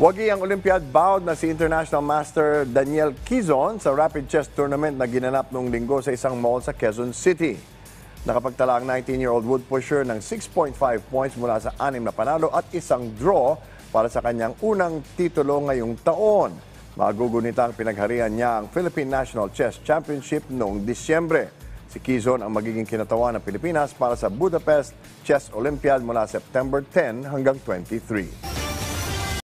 Wagi ang Olympiad bound na si International Master Daniel Quizon sa Rapid Chess Tournament na ginanap noong linggo sa isang mall sa Quezon City. Nakapagtala ang 19-year-old wood pusher ng 6.5 points mula sa anim na panalo at isang draw para sa kanyang unang titulo ngayong taon. Magugunita ang pinagharian niya ang Philippine National Chess Championship noong Disyembre. Si Quizon ang magiging kinatawa ng Pilipinas para sa Budapest Chess Olympiad mula September 10 hanggang 23.